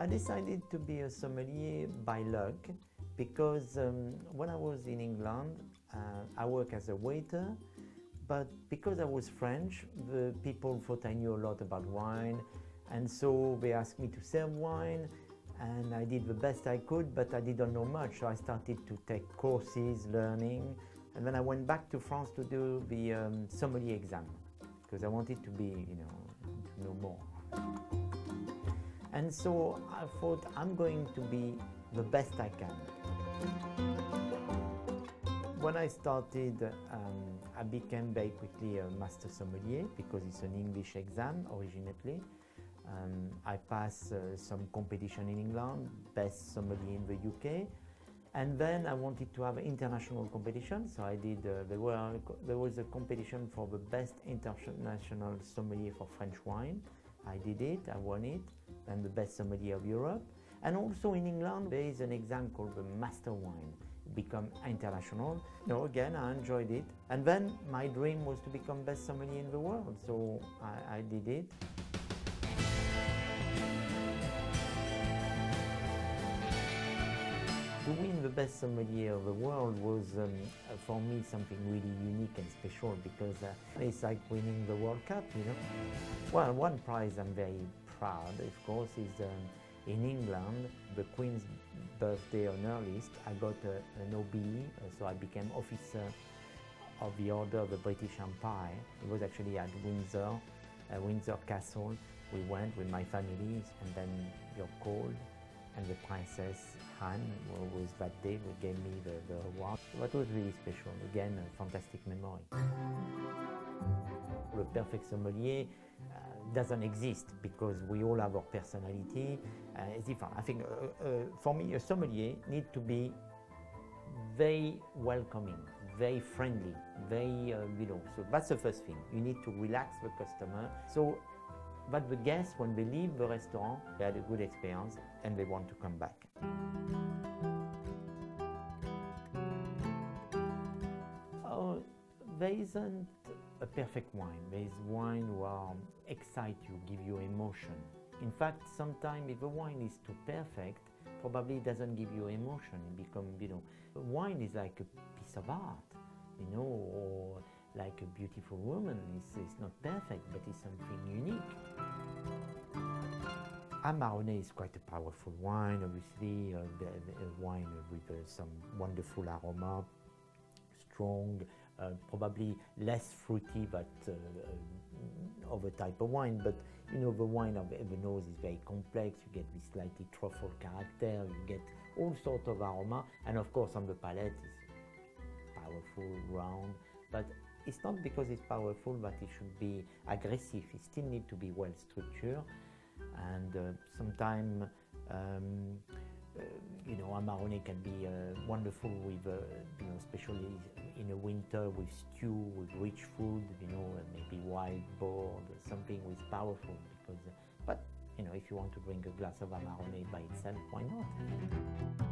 I decided to be a sommelier by luck because um, when I was in England, uh, I worked as a waiter, but because I was French, the people thought I knew a lot about wine, and so they asked me to serve wine, and I did the best I could, but I didn't know much, so I started to take courses, learning, and then I went back to France to do the um, sommelier exam, because I wanted to be, you know, to know more. And so I thought I'm going to be the best I can. When I started, um, I became very quickly a master sommelier because it's an English exam originally. Um, I passed uh, some competition in England, best sommelier in the UK, and then I wanted to have an international competition, so I did. Uh, there, were, there was a competition for the best international sommelier for French wine. I did it, I won it, and the best sommelier of Europe. And also in England, there is an exam called the Master Wine, become international. No, again, I enjoyed it. And then my dream was to become best sommelier in the world, so I, I did it. To win the best sommelier of the world was, um, for me, something really unique and special because uh, it's like winning the World Cup, you know. Well, one prize I'm very proud, of course, is um, in England, the Queen's birthday on her list, I got a, an OBE, uh, so I became officer of the Order of the British Empire. It was actually at Windsor, uh, Windsor Castle. We went with my family, and then you're called and the Princess Anne was that day who gave me the, the award. That was really special. Again, a fantastic memory. The perfect sommelier uh, doesn't exist because we all have our personality. Uh, it's different. I think uh, uh for me, a sommelier needs to be very welcoming, very friendly, very, uh, you know, so that's the first thing. You need to relax the customer. So but the guests, when they leave the restaurant, they had a good experience and they want to come back. Oh, there isn't a perfect wine. There is wine who excite you, give you emotion. In fact, sometimes if a wine is too perfect, probably it doesn't give you emotion. It becomes, you know, wine is like a piece of art, you know, or like a beautiful woman. It's, it's not perfect, but it's something unique. Amarone is quite a powerful wine, obviously, uh, a wine with uh, some wonderful aroma, strong, uh, probably less fruity but uh, uh, of a type of wine. But you know, the wine of Ebenose is very complex. You get this slightly truffle character. You get all sorts of aroma, and of course, on the palate, it's powerful, round. But it's not because it's powerful that it should be aggressive. It still needs to be well structured. And uh, sometimes, um, Amarone can be uh, wonderful with, uh, you know, especially in the winter with stew, with rich food, you know, maybe wild boar, something with powerful. Because, but you know, if you want to drink a glass of Amarone by itself, why not?